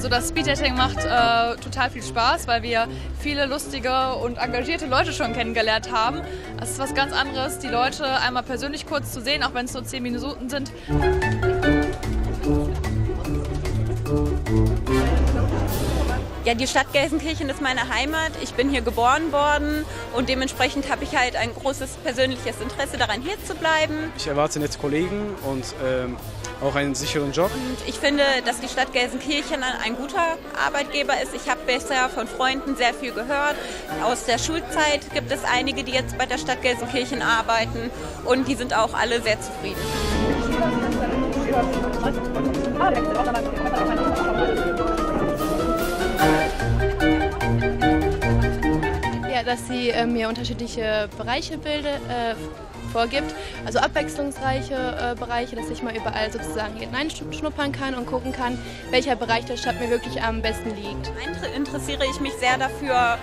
Also das Speeddating macht äh, total viel Spaß, weil wir viele lustige und engagierte Leute schon kennengelernt haben. Das ist was ganz anderes, die Leute einmal persönlich kurz zu sehen, auch wenn es nur zehn Minuten sind. Ja, die Stadt Gelsenkirchen ist meine Heimat. Ich bin hier geboren worden und dementsprechend habe ich halt ein großes persönliches Interesse daran, hier zu bleiben. Ich erwarte nette Kollegen und ähm, auch einen sicheren Job. Und ich finde, dass die Stadt Gelsenkirchen ein guter Arbeitgeber ist. Ich habe bisher von Freunden sehr viel gehört. Aus der Schulzeit gibt es einige, die jetzt bei der Stadt Gelsenkirchen arbeiten und die sind auch alle sehr zufrieden. Dass sie äh, mir unterschiedliche Bereiche bilde, äh, vorgibt, also abwechslungsreiche äh, Bereiche, dass ich mal überall sozusagen hineinschnuppern kann und gucken kann, welcher Bereich der Stadt mir wirklich am besten liegt. Interessiere ich mich sehr dafür,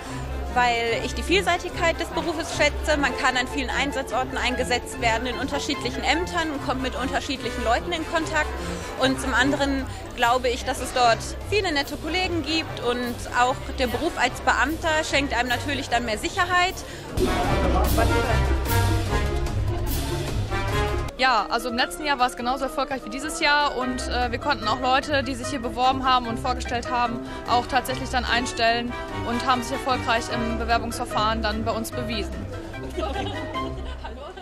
weil ich die Vielseitigkeit des Berufes schätze. Man kann an vielen Einsatzorten eingesetzt werden, in unterschiedlichen Ämtern und kommt mit unterschiedlichen Leuten in Kontakt. Und zum anderen glaube ich, dass es dort viele nette Kollegen gibt und auch der Beruf als Beamter schenkt einem natürlich dann mehr Sicherheit. Ja, also im letzten Jahr war es genauso erfolgreich wie dieses Jahr und äh, wir konnten auch Leute, die sich hier beworben haben und vorgestellt haben, auch tatsächlich dann einstellen und haben sich erfolgreich im Bewerbungsverfahren dann bei uns bewiesen. Hallo.